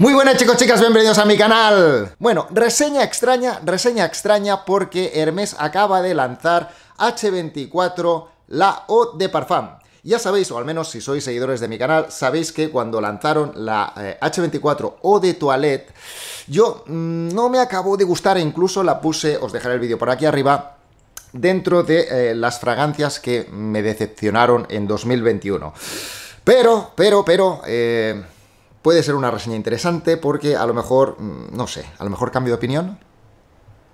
Muy buenas chicos, chicas, bienvenidos a mi canal. Bueno, reseña extraña, reseña extraña porque Hermes acaba de lanzar H24 la Eau de Parfum. Ya sabéis, o al menos si sois seguidores de mi canal, sabéis que cuando lanzaron la H24 Eau de Toilette, yo mm, no me acabó de gustar e incluso la puse, os dejaré el vídeo por aquí arriba, dentro de eh, las fragancias que me decepcionaron en 2021. Pero, pero, pero... Eh, puede ser una reseña interesante porque a lo mejor, mm, no sé, a lo mejor cambio de opinión.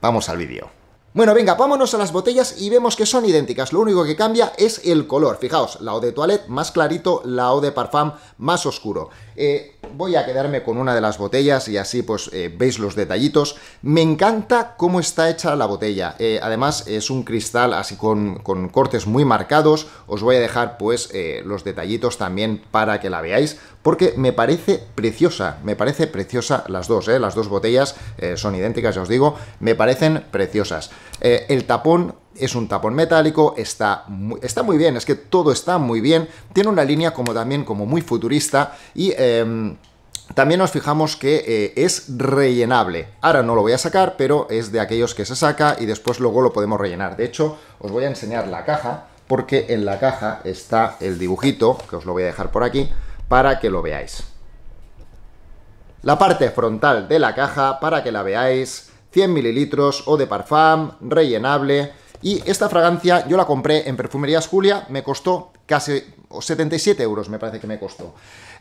Vamos al vídeo. Bueno, venga, vámonos a las botellas y vemos que son idénticas. Lo único que cambia es el color. Fijaos, la eau de toilette más clarito, la eau de parfum más oscuro. Eh, voy a quedarme con una de las botellas y así pues eh, veis los detallitos. Me encanta cómo está hecha la botella. Eh, además es un cristal así con, con, cortes muy marcados. Os voy a dejar pues los detallitos también para que la veáis porque me parece preciosa, me parece preciosa las dos, ¿eh? las dos botellas eh, son idénticas, ya os digo, me parecen preciosas. Eh, el tapón es un tapón metálico, está muy, está muy bien, es que todo está muy bien, tiene una línea como también como muy futurista y... Em, también nos fijamos que es rellenable. Ahora no lo voy a sacar, pero es de aquellos que se saca y después luego lo podemos rellenar. De hecho, os voy a enseñar la caja, porque en la caja está el dibujito, que os lo voy a dejar por aquí, para que lo veáis. La parte frontal de la caja para que la veáis, 100 mililitros o de parfum, rellenable. Y esta fragancia yo la compré en Perfumerías Julia, me costó casi 77 euros, me parece que me costó.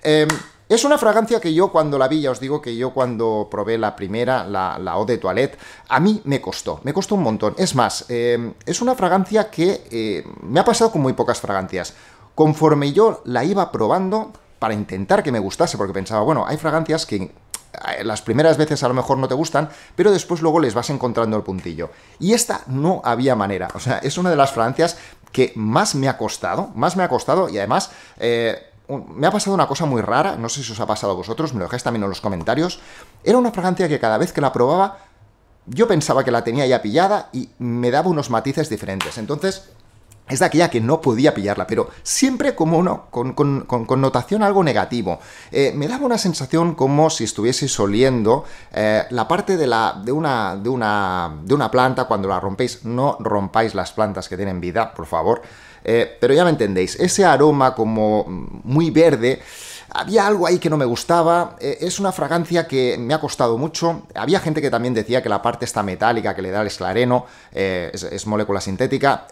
Em, es una fragancia que yo cuando la vi, ya os digo que yo cuando probé la primera, la, la Eau de Toilette, a mí me costó, me costó un montón. Es más, em, es una fragancia que eh, me ha pasado con muy pocas fragancias. Conforme yo la iba probando, para intentar que me gustase, porque pensaba, bueno, hay fragancias que las primeras veces a lo mejor no te gustan, pero después luego les vas encontrando el puntillo. Y esta no había manera, o sea, es una de las fragancias que más me ha costado, más me ha costado y además... Eh, me ha pasado una cosa muy rara, no sé si os ha pasado a vosotros, me lo dejáis también en los comentarios. Era una fragancia que cada vez que la probaba, yo pensaba que la tenía ya pillada y me daba unos matices diferentes. Entonces, es de aquella que no podía pillarla, pero siempre como uno, con, connotación algo negativo. Eh, me daba una sensación como si estuvieseis oliendo eh, la parte de, la, de, una, de, una, de una planta cuando la rompéis. No rompáis las plantas que tienen vida, por favor. Eh, pero ya me entendéis, ese aroma como muy verde... Había algo ahí que no me gustaba, es una fragancia que me ha costado mucho. Había gente que también decía que la parte está metálica que le da el esclareno, es, es, molécula sintética.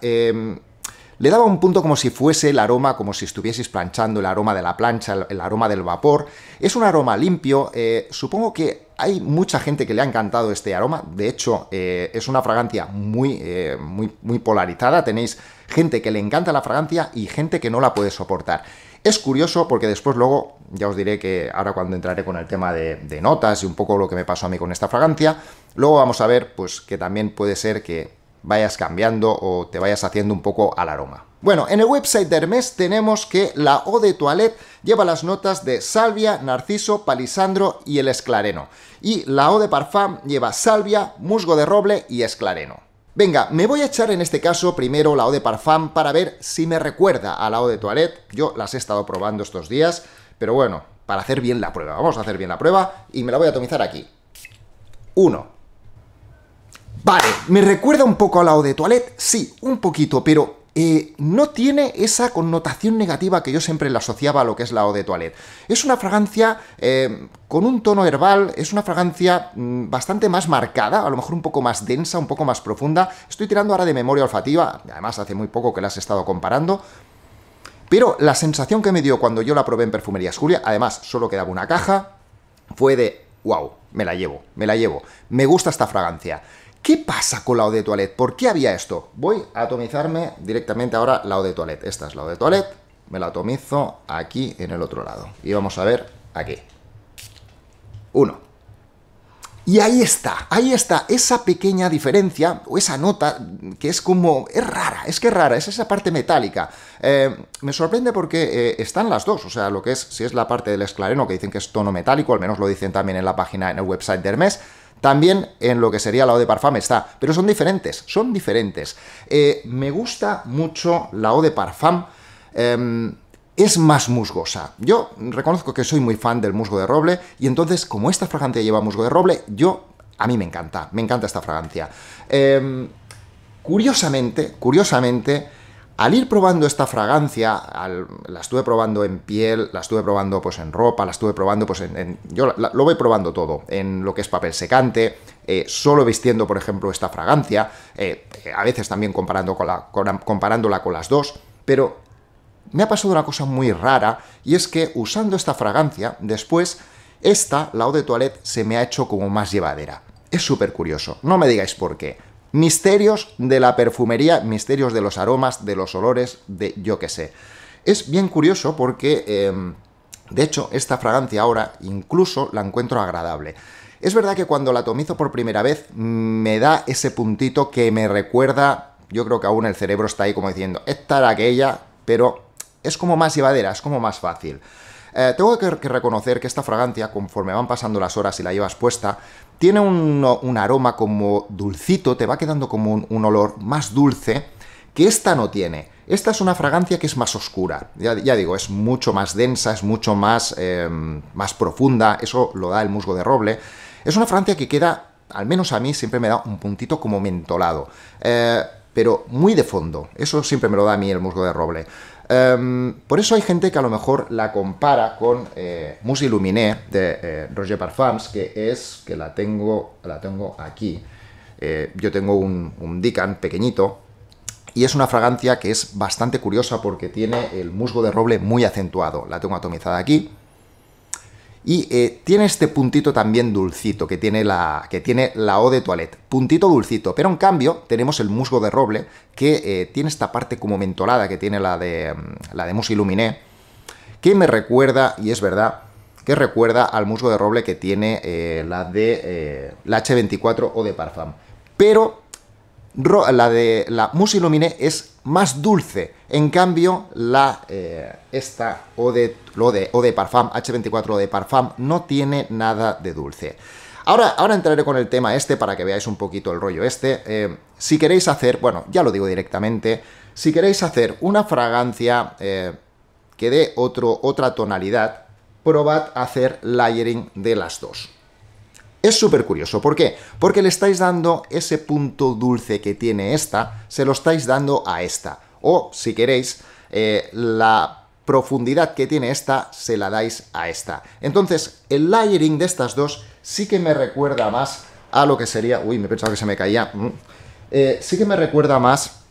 Le daba un punto como si fuese el aroma, como si estuvieseis planchando, el aroma de la plancha, el, aroma del vapor. Es un aroma limpio, eh, supongo que hay mucha gente que le ha encantado este aroma, de hecho eh, es una fragancia muy, eh, muy, muy polarizada, tenéis gente que le encanta la fragancia y gente que no la puede soportar. Es curioso porque después luego, ya os diré que ahora cuando entraré con el tema de, de, notas y un poco lo que me pasó a mí con esta fragancia, luego vamos a ver pues que también puede ser que vayas cambiando o te vayas haciendo un poco al aroma. Bueno, en el website de Hermes tenemos que la eau de toilette lleva las notas de salvia, narciso, palisandro y el esclareno. Y la eau de parfum lleva salvia, musgo de roble y esclareno. Venga, me voy a echar en este caso primero la eau de parfum para ver si me recuerda a la eau de toilette. Yo las he estado probando estos días, pero bueno, para hacer bien la prueba. Vamos a hacer bien la prueba y me la voy a atomizar aquí. 1, Vale, ¿me recuerda un poco a la eau de toilette? Sí, un poquito, pero eh, no tiene esa connotación negativa que yo siempre le asociaba a lo que es la eau de toilette. Es una fragancia eh, con un tono herbal, es una fragancia mm, bastante más marcada, a lo mejor un poco más densa, un poco más profunda. Estoy tirando ahora de memoria olfativa, además hace muy poco que la has estado comparando. Pero la sensación que me dio cuando yo la probé en Perfumerías Julia, además solo quedaba una caja, fue de, wow, me la llevo, me la llevo. Me gusta esta fragancia. ¿Qué pasa con la de toilette? ¿Por qué había esto? Voy a atomizarme directamente ahora la de toilette. Esta es la de toilette. Me la atomizo aquí en el otro lado. Y vamos a ver aquí. Uno. Y ahí está, ahí está esa pequeña diferencia, o esa nota que es como... es rara, es que es rara, es esa parte metálica. Eh, me sorprende porque eh, están las dos, o sea, lo que es, si es la parte del esclareno, que dicen que es tono metálico, al menos lo dicen también en la página, en el website de Hermes, también en lo que sería la eau de parfum está, pero son diferentes, son diferentes. Eh, me gusta mucho la eau de parfum. Em, es más musgosa. Yo reconozco que soy muy fan del musgo de roble y entonces como esta fragancia lleva musgo de roble, yo a mí me encanta, me encanta esta fragancia. Em, curiosamente, curiosamente, al ir probando esta fragancia, la estuve probando en piel, la estuve probando pues en ropa, la estuve probando pues en... yo lo voy probando todo, en lo que es papel secante, eh, solo vistiendo por ejemplo esta fragancia, eh, a veces también comparando con la, comparándola con las dos, pero me ha pasado una cosa muy rara y es que usando esta fragancia, después esta, la eau de toilette, se me ha hecho como más llevadera. Es súper curioso, no me digáis por qué. Misterios de la perfumería, misterios de los aromas, de los olores, de yo qué sé. Es bien curioso porque, em, de hecho, esta fragancia ahora incluso la encuentro agradable. Es verdad que cuando la atomizo por primera vez me da ese puntito que me recuerda, yo creo que aún el cerebro está ahí como diciendo, esta era aquella, pero es como más llevadera, es como más fácil. Eh, tengo que, reconocer que esta fragancia, conforme van pasando las horas y la llevas puesta, tiene un, aroma como dulcito, te va quedando como un, olor más dulce que esta no tiene. Esta es una fragancia que es más oscura, ya, digo, es mucho más densa, es mucho más, em, más profunda, eso lo da el musgo de roble. Es una fragancia que queda, al menos a mí, siempre me da un puntito como mentolado, eh, pero muy de fondo, eso siempre me lo da a mí el musgo de roble. Em, por eso hay gente que a lo mejor la compara con eh, Mousse Illuminé de eh, Roger Parfums, que es, que la tengo, la tengo aquí. Eh, yo tengo un, un Dican pequeñito y es una fragancia que es bastante curiosa porque tiene el musgo de roble muy acentuado. La tengo atomizada aquí. Y eh, tiene este puntito también dulcito que tiene, la, que tiene la eau de toilette. Puntito dulcito. Pero en cambio tenemos el musgo de roble que eh, tiene esta parte como mentolada que tiene la de, mm, la de Mousse Illuminé. Que me recuerda, y es verdad, que recuerda al musgo de roble que tiene eh, la de la H24 o de Parfum. Pero la de la Mousse Illuminé es más dulce. En cambio, la eh, esta o de, lo de, o de Parfum, H24 de Parfum, no tiene nada de dulce. Ahora, ahora entraré con el tema este para que veáis un poquito el rollo este. Eh, si queréis hacer, bueno, ya lo digo directamente, si queréis hacer una fragancia eh, que dé otro, otra tonalidad, probad hacer layering de las dos. Es súper curioso, ¿por qué? Porque le estáis dando ese punto dulce que tiene esta, se lo estáis dando a esta. O, si queréis, eh, la profundidad que tiene esta, se la dais a esta. Entonces, el layering de estas dos sí que me recuerda más a lo que sería... Uy, me pensaba que se me caía. Mm. Eh, sí que me recuerda más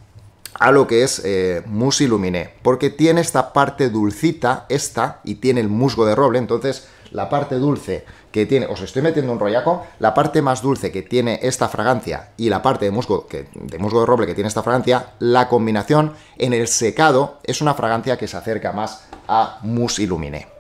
a lo que es eh, mousse illuminé, porque tiene esta parte dulcita, esta, y tiene el musgo de roble, entonces la parte dulce que tiene, os estoy metiendo un rollaco, la parte más dulce que tiene esta fragancia y la parte de musgo, que, de musgo de roble que tiene esta fragancia, la combinación en el secado es una fragancia que se acerca más a mousse illuminé.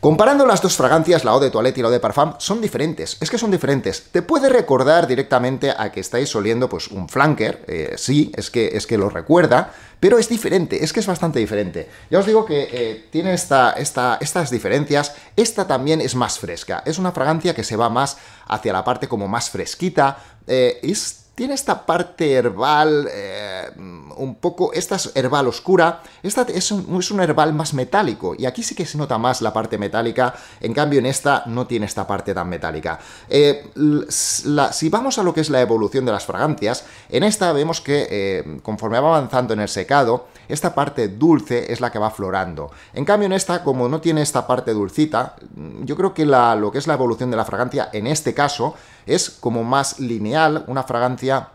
Comparando las dos fragancias, la eau de toilette y la eau de parfum, son diferentes. Es que son diferentes. Te puede recordar directamente a que estáis oliendo pues, un flanker. Eh, sí, es que, es que lo recuerda. Pero es diferente, es que es bastante diferente. Ya os digo que eh, tiene esta, esta, estas diferencias. Esta también es más fresca. Es una fragancia que se va más hacia la parte como más fresquita. Eh, es tiene esta parte herbal, eh, un poco, esta es herbal oscura, esta es un, es un, herbal más metálico, y aquí sí que se nota más la parte metálica, en cambio en esta no tiene esta parte tan metálica. Eh, si vamos a lo que es la evolución de las fragancias, en esta vemos que eh, conforme va avanzando en el secado, esta parte dulce es la que va florando. En cambio en esta, como no tiene esta parte dulcita, yo creo que lo que es la evolución de la fragancia, en este caso, es como más lineal, una fragancia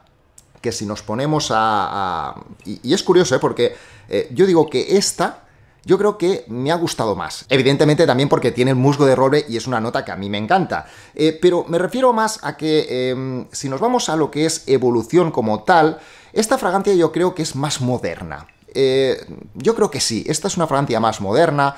que si nos ponemos a... Y, es curioso, ¿eh? porque eh, yo digo que esta yo creo que me ha gustado más. Evidentemente también porque tiene el musgo de roble y es una nota que a mí me encanta. Eh, pero me refiero más a que em, si nos vamos a lo que es evolución como tal, esta fragancia yo creo que es más moderna. Eh, yo creo que sí, esta es una fragancia más moderna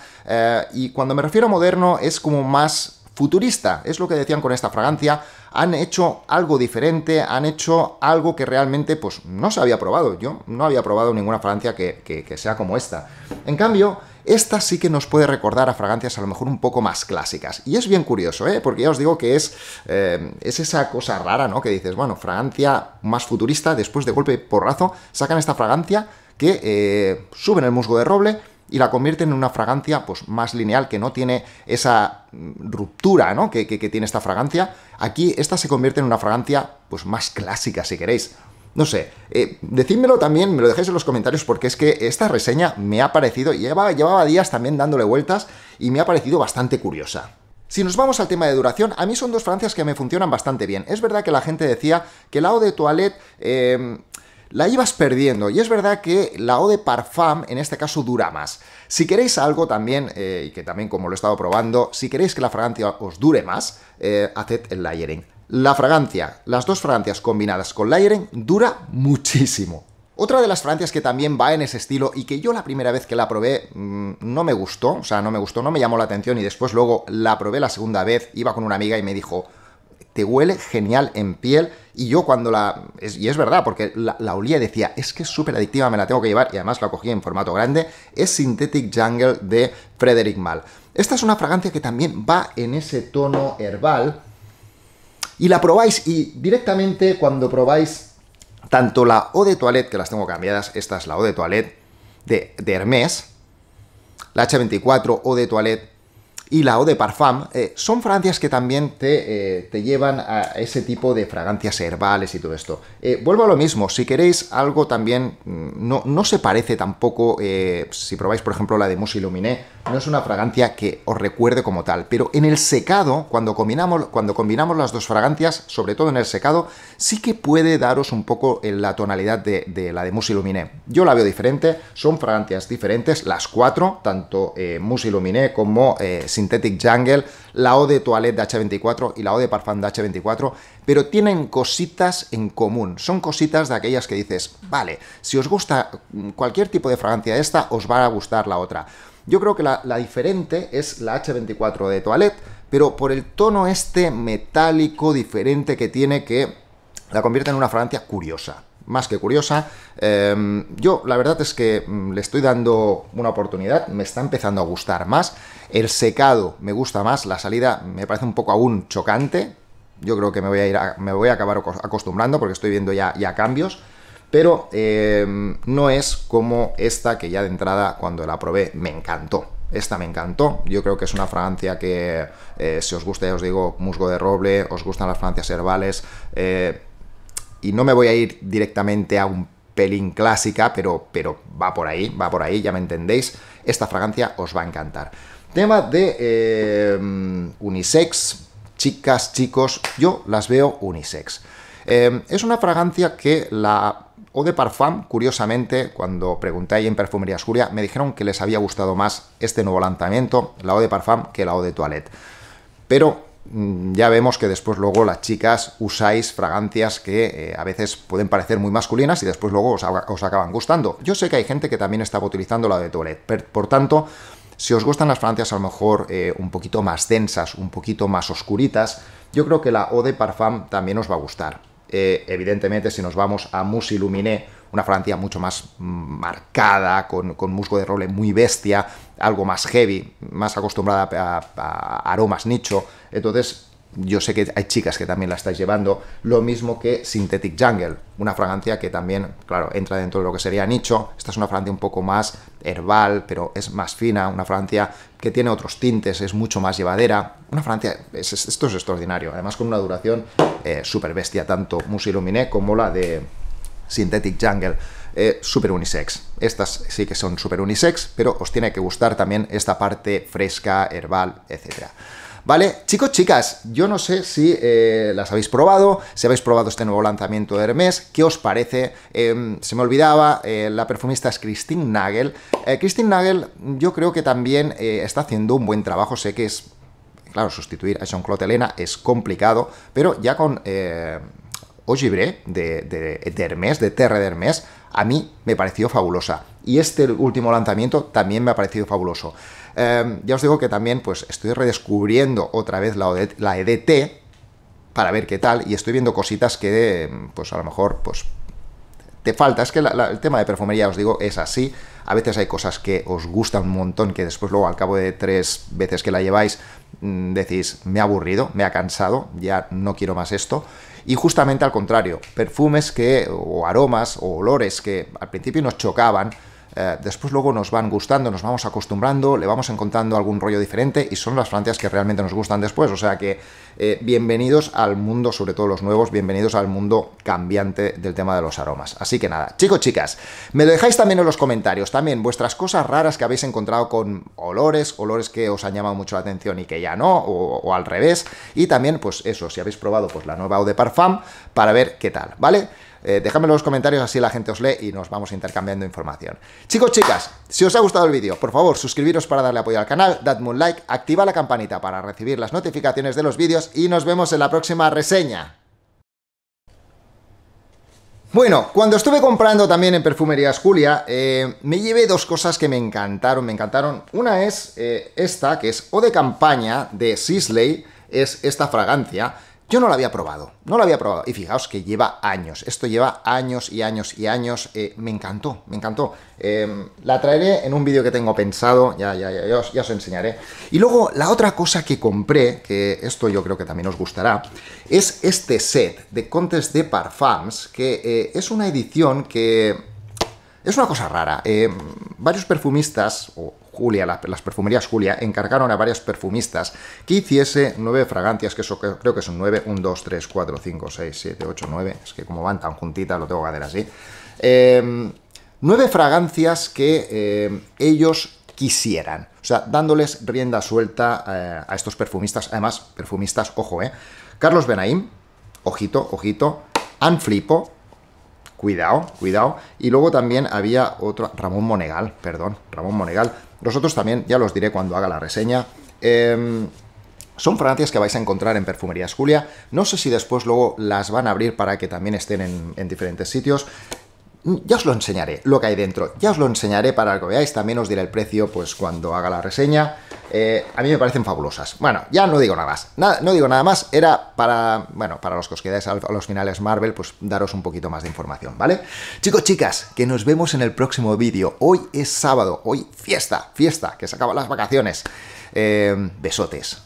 y cuando me refiero a moderno es como más futurista, es lo que decían con esta fragancia, han hecho algo diferente, han hecho algo que realmente pues no se había probado, yo no había probado ninguna fragancia que, sea como esta. En cambio, esta sí que nos puede recordar a fragancias a lo mejor un poco más clásicas. Y es bien curioso, ¿eh? porque ya os digo que es, eh, es esa cosa rara, ¿no? Que dices, bueno, fragancia más futurista, después de golpe porrazo, sacan esta fragancia que eh, suben el musgo de roble y la convierten en una fragancia pues, más lineal, que no tiene esa ruptura ¿no? que, tiene esta fragancia. Aquí esta se convierte en una fragancia pues, más clásica, si queréis. No sé, eh, decídmelo también, me lo dejáis en los comentarios, porque es que esta reseña me ha parecido, llevaba, llevaba días también dándole vueltas y me ha parecido bastante curiosa. Si nos vamos al tema de duración, a mí son dos fragancias que me funcionan bastante bien. Es verdad que la gente decía que la eau de toilette eh, la ibas perdiendo. Y es verdad que la eau de parfum en este caso dura más. Si queréis algo también, eh, y que también como lo he estado probando, si queréis que la fragancia os dure más, eh, haced el layering. La fragancia, las dos fragancias combinadas con layering, dura muchísimo. Otra de las fragancias que también va en ese estilo y que yo la primera vez que la probé mm, no me gustó, o sea, no me gustó, no me llamó la atención y después luego la probé la segunda vez, iba con una amiga y me dijo, te huele genial en piel. Y yo cuando la... y es verdad, porque la, olía decía, es que es súper adictiva, me la tengo que llevar. Y además la cogí en formato grande. Es Synthetic Jungle de Frederick Mal. Esta es una fragancia que también va en ese tono herbal. Y la probáis y directamente cuando probáis tanto la Eau de Toilette, que las tengo cambiadas, esta es la Eau de Toilette de, de Hermès, la H24 Eau de Toilette y la eau de parfum, eh, son fragancias que también te, eh, te, llevan a ese tipo de fragancias herbales y todo esto. Eh, vuelvo a lo mismo, si queréis algo también, mm, no, no se parece tampoco, si probáis por ejemplo la de Mousse Illuminé, no es una fragancia que os recuerde como tal, pero en el secado, cuando combinamos, cuando combinamos las dos fragancias, sobre todo en el secado, sí que puede daros un poco la tonalidad de, la de Mousse Illuminé. Yo la veo diferente, son fragancias diferentes, las cuatro, tanto Mousse Illuminé como Synthetic Jungle, la Eau de Toilette de H24 y la Eau de Parfum de H24, pero tienen cositas en común. Son cositas de aquellas que dices, vale, si os gusta cualquier tipo de fragancia esta, os va a gustar la otra. Yo creo que la, la diferente es la H24 de Toilette, pero por el tono este metálico diferente que tiene que la convierte en una fragancia curiosa más que curiosa. Em, yo la verdad es que mm, le estoy dando una oportunidad, me está empezando a gustar más. El secado me gusta más, la salida me parece un poco aún chocante. Yo creo que me voy a ir me voy a acabar acostumbrando porque estoy viendo ya, ya cambios. Pero em, no es como esta que ya de entrada cuando la probé me encantó. Esta me encantó. Yo creo que es una fragancia que, eh, si os gusta, ya os digo, musgo de roble, os gustan las fragancias herbales, eh, y no me voy a ir directamente a un pelín clásica, pero, pero va por ahí, va por ahí, ya me entendéis. Esta fragancia os va a encantar. Tema de eh, unisex, chicas, chicos, yo las veo unisex. Eh, es una fragancia que la Eau de Parfum, curiosamente, cuando pregunté ahí en Perfumería Escuria, me dijeron que les había gustado más este nuevo lanzamiento, la Eau de Parfum, que la Eau de Toilette. Pero Mm, ya vemos que después luego las chicas usáis fragancias que eh, a veces pueden parecer muy masculinas y después luego os, acaban gustando. Yo sé que hay gente que también estaba utilizando la de toilette, por tanto, si os gustan las fragancias a lo mejor eh, un poquito más densas, un poquito más oscuritas, yo creo que la Eau de Parfum también os va a gustar. Eh, evidentemente, si nos vamos a Mousse Illuminé, una Francia mucho más marcada, con, musgo de roble muy bestia, algo más heavy, más acostumbrada a, aromas nicho. Entonces, yo sé que hay chicas que también la estáis llevando, lo mismo que Synthetic Jungle, una fragancia que también, claro, entra dentro de lo que sería nicho. Esta es una fragancia un poco más herbal, pero es más fina, una fragancia que tiene otros tintes, es mucho más llevadera. Una fragancia, esto es extraordinario, además con una duración eh, súper bestia, tanto Illuminé como la de Synthetic Jungle, eh, super unisex. Estas sí que son super unisex, pero os tiene que gustar también esta parte fresca, herbal, etc. ¿Vale? Chicos, chicas, yo no sé si eh, las habéis probado, si habéis probado este nuevo lanzamiento de Hermes, ¿qué os parece? Em, se me olvidaba, eh, la perfumista es Christine Nagel. Christine Nagel yo creo que también está haciendo un buen trabajo, sé que es, claro, sustituir a Jean-Claude Helena es complicado, pero ya con Ogibre de, de, de, Hermes, de Terre de Hermes, a mí me pareció fabulosa. Y este último lanzamiento también me ha parecido fabuloso. Em, ya os digo que también pues estoy redescubriendo otra vez la, EDT para ver qué tal y estoy viendo cositas que pues a lo mejor pues te falta. Es que el tema de perfumería, os digo, es así. A veces hay cosas que os gustan un montón, que después luego al cabo de tres veces que la lleváis, mm, decís, me ha aburrido, me ha cansado, ya no quiero más esto. Y justamente al contrario, perfumes que, o aromas, o olores que al principio nos chocaban, eh, después luego nos van gustando, nos vamos acostumbrando, le vamos encontrando algún rollo diferente y son las fragancias que realmente nos gustan después. O sea que eh, bienvenidos al mundo, sobre todo los nuevos, bienvenidos al mundo cambiante del tema de los aromas. Así que nada, chicos, chicas, me lo dejáis también en los comentarios, también vuestras cosas raras que habéis encontrado con olores, olores que os han llamado mucho la atención y que ya no, o, al revés, y también, pues eso, si habéis probado pues la nueva Eau de Parfum, para ver qué tal, ¿vale? Eh, en los comentarios, así la gente os lee y nos vamos intercambiando información. Chicos, chicas, si os ha gustado el vídeo, por favor, suscribiros para darle apoyo al canal, dadme un like, activa la campanita para recibir las notificaciones de los vídeos y nos vemos en la próxima reseña. Bueno, cuando estuve comprando también en Perfumerías Julia, eh, me llevé dos cosas que me encantaron, me encantaron. Una es eh, esta, que es O de campaña de Sisley, es esta fragancia. Yo no la había probado, no la había probado. Y fijaos que lleva años, esto lleva años y años y años. Eh, me encantó, me encantó. Em, la traeré en un vídeo que tengo pensado, ya, ya, ya, ya os, ya os enseñaré. Y luego la otra cosa que compré, que esto yo creo que también os gustará, es este set de Contes de Parfums, que eh, es una edición que es una cosa rara. Eh, varios perfumistas, o Julia, las perfumerías Julia, encargaron a varios perfumistas que hiciese nueve fragancias, que eso creo que son nueve, un, dos, tres, cuatro, cinco, seis, siete, ocho, nueve, es que como van tan juntitas lo tengo que hacer así. Em, nueve fragancias que eh, ellos quisieran, o sea, dándoles rienda suelta eh, a estos perfumistas, además, perfumistas, ojo, eh, Carlos Benaim, ojito, ojito, Anne Flippo, Cuidado, cuidado. Y luego también había otro, Ramón Monegal, perdón, Ramón Monegal. Los otros también, ya los diré cuando haga la reseña. Em, son fragancias que vais a encontrar en Perfumerías Julia. No sé si después luego las van a abrir para que también estén en, en diferentes sitios. Ya os lo enseñaré, lo que hay dentro. Ya os lo enseñaré para que veáis. También os diré el precio pues cuando haga la reseña. Eh, a mí me parecen fabulosas. Bueno, ya no digo nada más. Nada, no digo nada más. Era para, bueno, para los que os quedáis a los finales Marvel, pues daros un poquito más de información, ¿vale? Chicos, chicas, que nos vemos en el próximo vídeo. Hoy es sábado, hoy fiesta, fiesta, que se acaban las vacaciones. Eh, besotes.